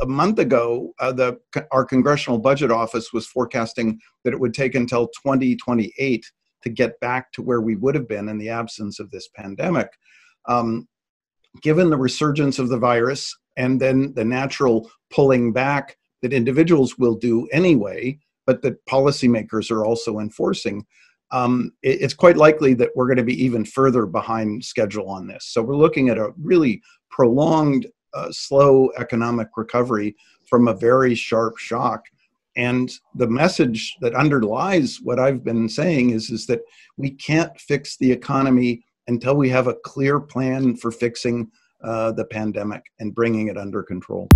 a month ago, uh, the our congressional budget office was forecasting that it would take until 2028 to get back to where we would have been in the absence of this pandemic. Um, given the resurgence of the virus and then the natural pulling back that individuals will do anyway, but that policymakers are also enforcing, um, it, it's quite likely that we're going to be even further behind schedule on this. So we're looking at a really prolonged, slow economic recovery from a very sharp shock. And the message that underlies what I've been saying is, is that we can't fix the economy until we have a clear plan for fixing uh, the pandemic and bringing it under control.